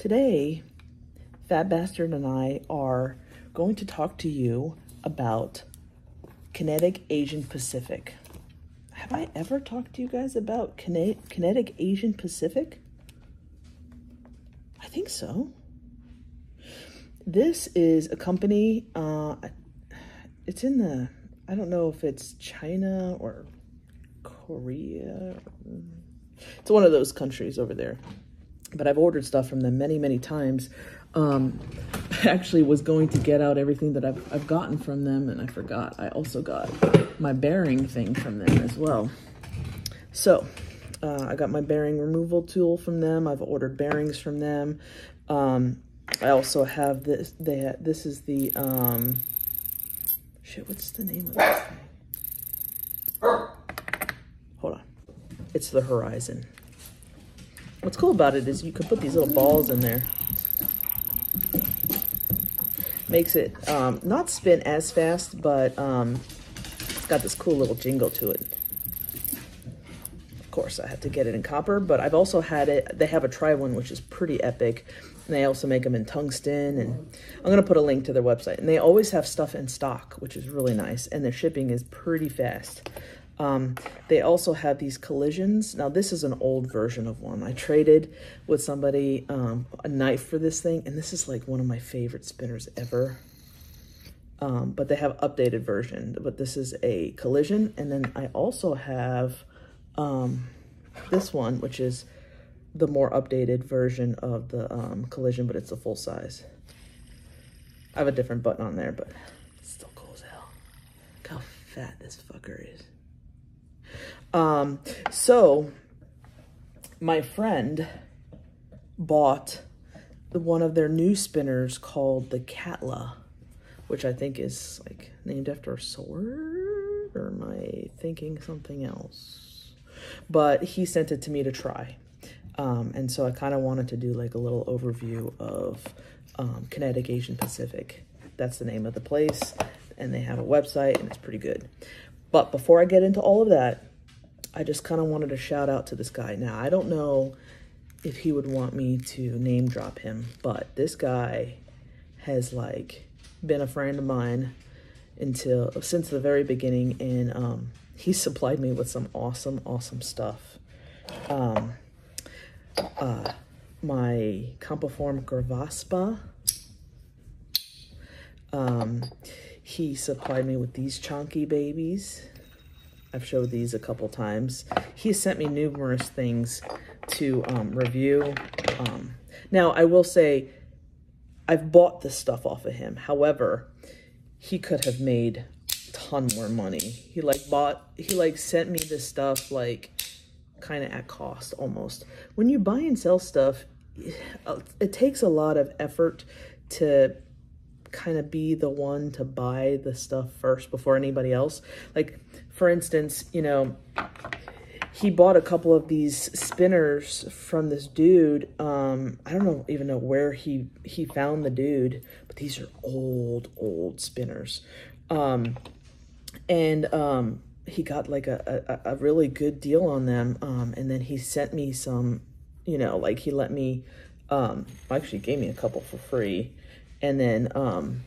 Today, Fat Bastard and I are going to talk to you about Kinetic Asian Pacific. Have I ever talked to you guys about Kine- Kinetic Asian Pacific? I think so. This is a company, uh, it's in the, I don't know if it's China or Korea. It's one of those countries over there. But I've ordered stuff from them many, many times. Um, I actually was going to get out everything that I've, I've gotten from them, and I forgot. I also got my bearing thing from them as well. So, uh, I got my bearing removal tool from them. I've ordered bearings from them. Um, I also have this. They this is the um, shit. What's the name of this thing? Hold on. It's the Horizon. What's cool about it is you can put these little balls in there. Makes it um, not spin as fast, but um, it's got this cool little jingle to it. Of course, I have to get it in copper, but I've also had it. They have a tri one, which is pretty epic. And they also make them in tungsten. And I'm going to put a link to their website. And they always have stuff in stock, which is really nice. And their shipping is pretty fast. Um, they also have these collisions. Now, this is an old version of one. I traded with somebody um, a knife for this thing, and this is like one of my favorite spinners ever. Um, but they have updated version. But this is a collision, and then I also have um, this one, which is the more updated version of the um, collision, but it's a full size. I have a different button on there, but it's still cool as hell. Look how fat this fucker is. Um, so my friend bought the, one of their new spinners called the Katla, which I think is like named after a sword, or am I thinking something else? But he sent it to me to try. Um, and so I kind of wanted to do like a little overview of um, Kinetic Asian Pacific. That's the name of the place, and they have a website, and it's pretty good. But before I get into all of that, I just kind of wanted to shout out to this guy. Now, I don't know if he would want me to name drop him, but this guy has like been a friend of mine until since the very beginning, and um, he supplied me with some awesome, awesome stuff. Um, uh, my Campoform Gravaspa. Um, he supplied me with these chunky babies. I've showed these a couple times. He sent me numerous things to um, review. Um, now, I will say, I've bought this stuff off of him. However, he could have made a ton more money. He like bought, he like sent me this stuff like kind of at cost almost. When you buy and sell stuff, it takes a lot of effort to kind of be the one to buy the stuff first before anybody else. Like, for instance, you know, he bought a couple of these spinners from this dude. Um, I don't know even know where he he found the dude, but these are old old spinners. Um, and um, he got like a, a, a really good deal on them. Um, and then he sent me some, you know, like he let me, um, actually gave me a couple for free and then, um,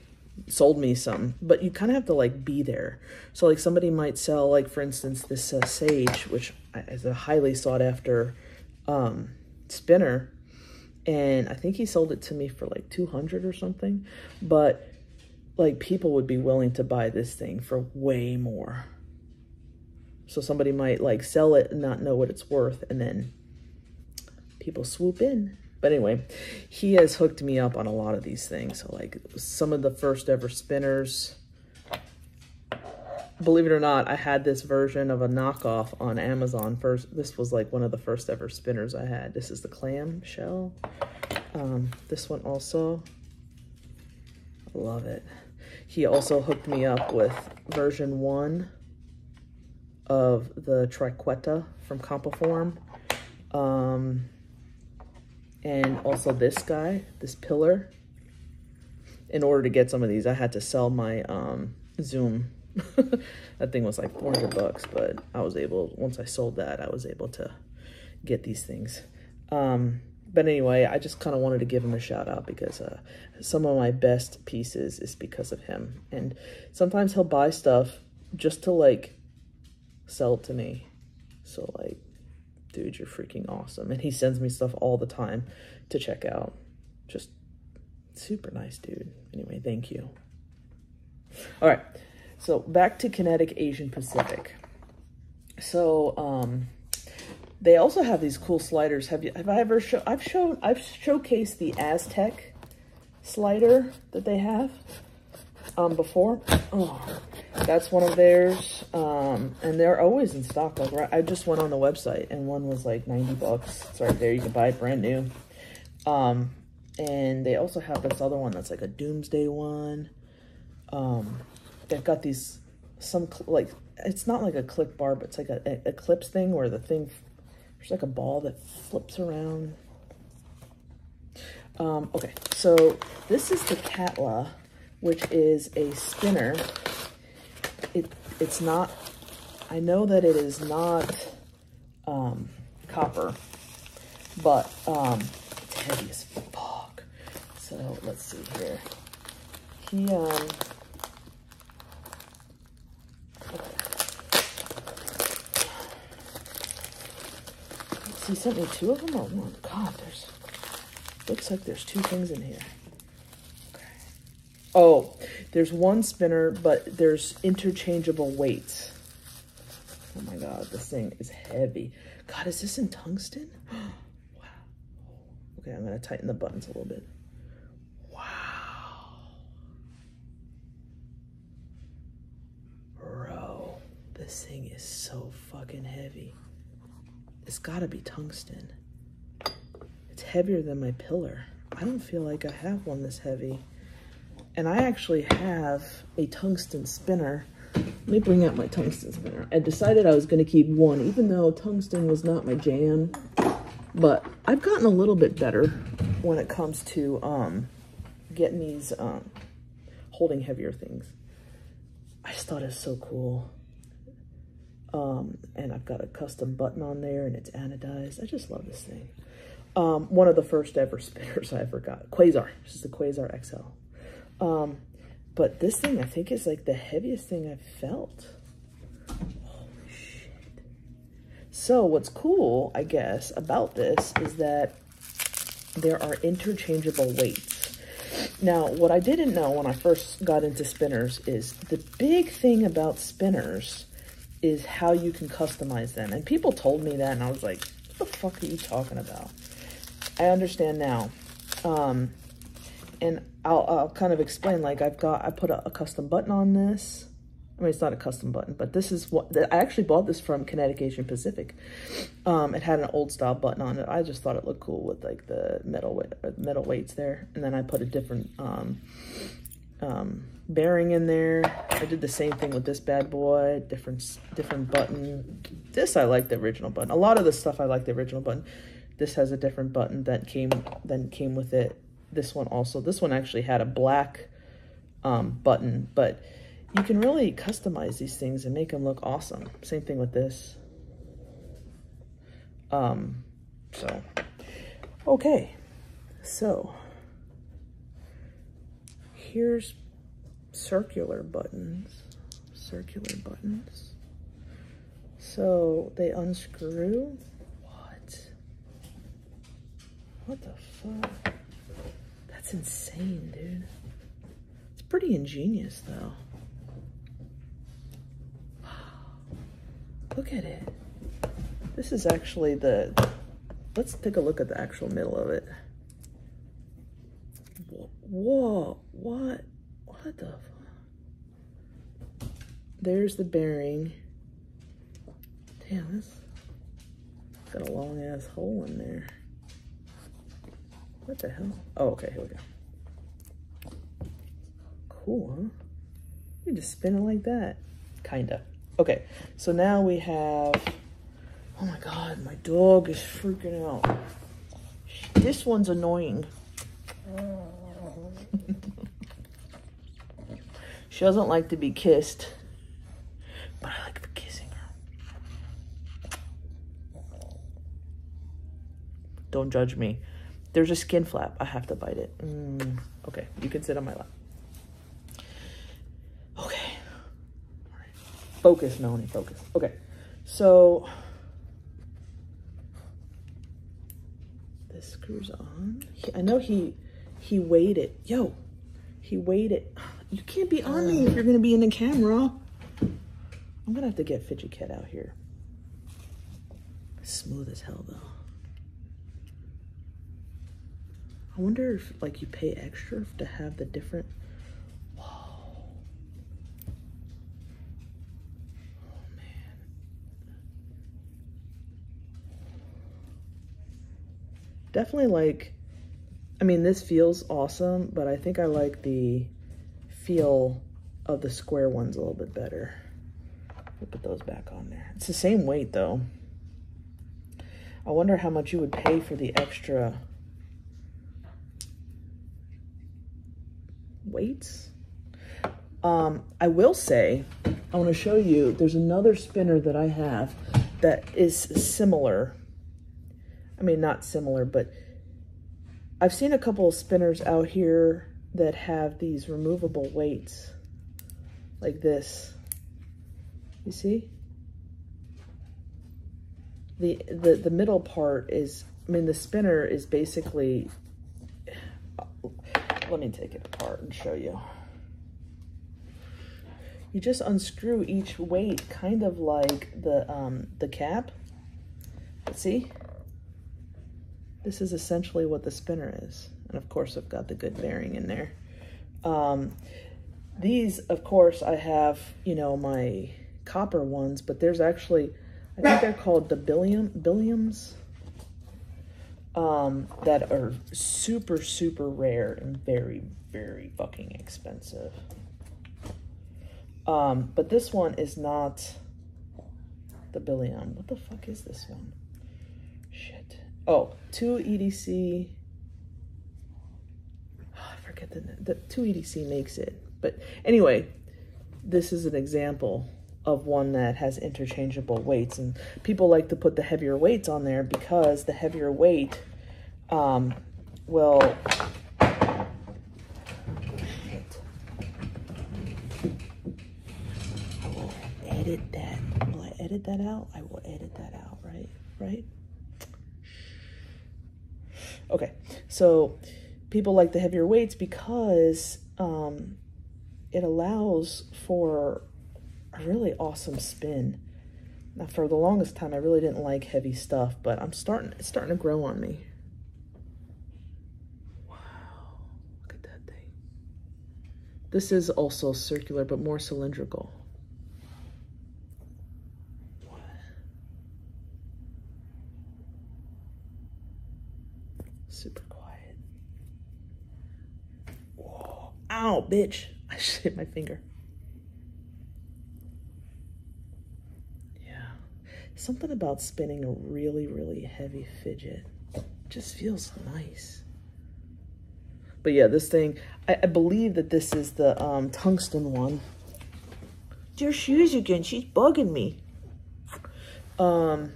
sold me some, but you kind of have to like be there. So like somebody might sell, like for instance, this uh, Sage, which is a highly sought after, um, spinner. And I think he sold it to me for like 200 or something, but like people would be willing to buy this thing for way more. So somebody might like sell it and not know what it's worth and then people swoop in. But anyway, he has hooked me up on a lot of these things. So like some of the first ever spinners. Believe it or not, I had this version of a knockoff on Amazon first. This was like one of the first ever spinners I had. This is the clam shell. Um, this one also. Love it. He also hooked me up with version one of the Triqueta from Campoform. Um, and also this guy, this pillar. In order to get some of these, I had to sell my um, Zoom. that thing was like 400 bucks, but I was able, once I sold that, I was able to get these things. Um, but anyway, I just kind of wanted to give him a shout out because uh, some of my best pieces is because of him. And sometimes he'll buy stuff just to like sell to me. So like, dude, you're freaking awesome. And he sends me stuff all the time to check out. Just super nice dude. Anyway, thank you. All right. So back to Kinetic Asian Pacific. So, um, they also have these cool sliders. Have you, have I ever show, I've shown, I've showcased the Aztec slider that they have, um, before. Oh, that's one of theirs. Um, and they're always in stock. Like right, I just went on the website and one was like 90 bucks. It's right there. You can buy it brand new. Um, and they also have this other one that's like a doomsday one. Um, they've got these, some like, it's not like a click bar, but it's like a, a eclipse thing where the thing, there's like a ball that flips around. Um, okay, so this is the Katla, which is a spinner. It It's not, I know that it is not um, copper, but um, it's heavy as fuck. So let's see here. He, um, he sent me two of them or one? God, there's, looks like there's two things in here. Oh, there's one spinner, but there's interchangeable weights. Oh my God, this thing is heavy. God, is this in tungsten? wow. Okay, I'm gonna tighten the buttons a little bit. Wow. Bro, this thing is so fucking heavy. It's gotta be tungsten. It's heavier than my pillar. I don't feel like I have one this heavy. And I actually have a tungsten spinner. Let me bring out my tungsten spinner. I decided I was gonna keep one, even though tungsten was not my jam. But I've gotten a little bit better when it comes to um, getting these, um, holding heavier things. I just thought it was so cool. Um, and I've got a custom button on there and it's anodized. I just love this thing. Um, one of the first ever spinners I ever got. Quasar. This is the Quasar XL. Um, but this thing, I think, is like the heaviest thing I've felt. Holy shit. So what's cool, I guess, about this is that there are interchangeable weights. Now, what I didn't know when I first got into spinners is the big thing about spinners is how you can customize them. And people told me that, and I was like, what the fuck are you talking about? I understand now. Um, and I'll, I'll kind of explain, like I've got, I put a, a, custom button on this. I mean, it's not a custom button, but this is what, I actually bought this from Kinetic Asian Pacific. Um, it had an old style button on it. I just thought it looked cool with like the metal, metal weights there. And then I put a different, um, um, bearing in there. I did the same thing with this bad boy, different different button. This I like the original button. A lot of the stuff I like the original button. This has a different button that came then came with it. This one also. This one actually had a black um, button, but you can really customize these things and make them look awesome. Same thing with this. Um, so, okay. So, here's circular buttons. Circular buttons. So they unscrew. What? What the fuck? That's insane, dude. It's pretty ingenious, though. Look at it. This is actually the... Let's take a look at the actual middle of it. Whoa, what? What the There's the bearing. Damn, this got a long ass hole in there. What the hell? Oh, okay, here we go. Cool, huh? You just spin it like that. Kinda. Okay, so now we have, oh my God, my dog is freaking out. This one's annoying. she doesn't like to be kissed, but I like kissing her. Don't judge me. There's a skin flap. I have to bite it. Mm, okay, you can sit on my lap. Okay. Focus, Melanie, focus. Okay, so this screws on. I know he he it. Yo, he it. You can't be on me if you're gonna be in the camera. I'm gonna have to get Fidget Cat out here. Smooth as hell though. I wonder if like you pay extra to have the different. Oh. Definitely like. I mean, this feels awesome, but I think I like the feel of the square ones a little bit better. We'll put those back on there. It's the same weight though. I wonder how much you would pay for the extra weights. Um, I will say, I want to show you, there's another spinner that I have that is similar. I mean, not similar, but I've seen a couple of spinners out here that have these removable weights like this. You see? The, the, the middle part is, I mean, the spinner is basically, let me take it apart and show you. You just unscrew each weight kind of like the, um, the cap. Let's See? This is essentially what the spinner is. And of course, I've got the good bearing in there. Um, these, of course, I have, you know, my copper ones, but there's actually, I think they're called the Billiam, Billiams, um, that are super, super rare and very, very fucking expensive. Um, but this one is not the Billion. What the fuck is this one? Shit. Oh, two EDC. Oh, I forget the, the two EDC makes it. But anyway, this is an example of one that has interchangeable weights. And people like to put the heavier weights on there because the heavier weight um, will... I edit that. Will I edit that out? I will edit that out, right? Right? Okay, so people like the heavier weights because um, it allows for a really awesome spin. Now, for the longest time, I really didn't like heavy stuff, but I'm starting, it's starting to grow on me. Wow, look at that thing. This is also circular, but more cylindrical. Super quiet. Whoa. Ow, bitch. I hit my finger. Something about spinning a really, really heavy fidget just feels nice. But yeah, this thing, I, I believe that this is the um, tungsten one. Dear shoes again, she's bugging me. Um,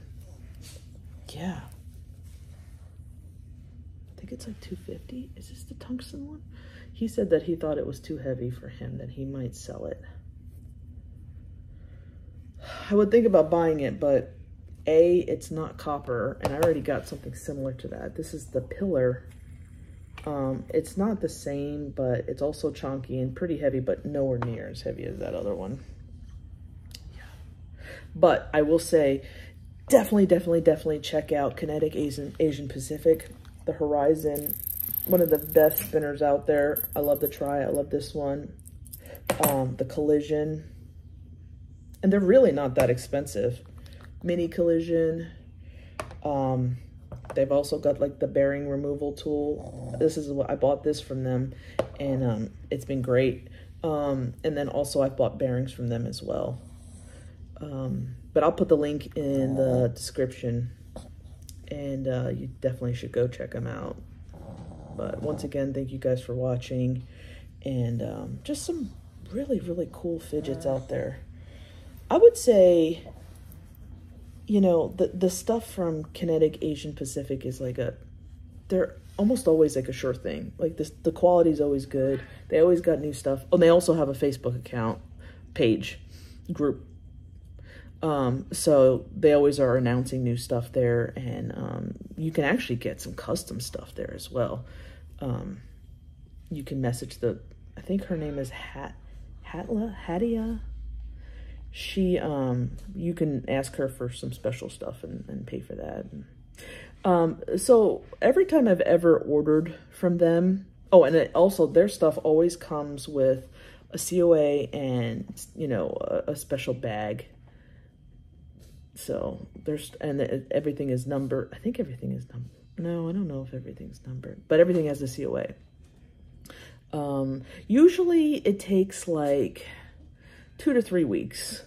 yeah. I think it's like 250. Is this the tungsten one? He said that he thought it was too heavy for him, that he might sell it. I would think about buying it, but A, it's not copper, and I already got something similar to that. This is the Pillar. Um, it's not the same, but it's also chunky and pretty heavy, but nowhere near as heavy as that other one. Yeah. But I will say, definitely, definitely, definitely check out Kinetic Asian, Asian Pacific, the Horizon, one of the best spinners out there. I love the try. I love this one. Um, the Collision and they're really not that expensive. Mini collision. Um, they've also got like the bearing removal tool. This is what I bought this from them and um, it's been great. Um, and then also I've bought bearings from them as well. Um, but I'll put the link in the description and uh, you definitely should go check them out. But once again, thank you guys for watching and um, just some really, really cool fidgets out there. I would say, you know, the the stuff from Kinetic Asian Pacific is like a they're almost always like a sure thing. Like this, the quality is always good. They always got new stuff. Oh, they also have a Facebook account page group. Um, so they always are announcing new stuff there, and um, you can actually get some custom stuff there as well. Um, you can message the, I think her name is Hat, Hatla, Hadia. She, um, you can ask her for some special stuff and, and pay for that. Um, so every time I've ever ordered from them, oh, and it also their stuff always comes with a COA and you know a, a special bag. So there's and everything is numbered. I think everything is numbered. No, I don't know if everything's numbered, but everything has a COA. Um, usually it takes like two to three weeks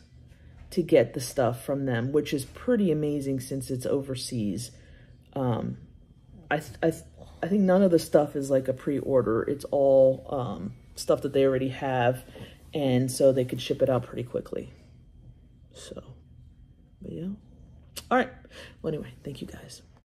to get the stuff from them, which is pretty amazing since it's overseas. Um, I, I, I think none of the stuff is like a pre-order. It's all um, stuff that they already have, and so they could ship it out pretty quickly. So, but yeah. All right. Well, anyway, thank you guys.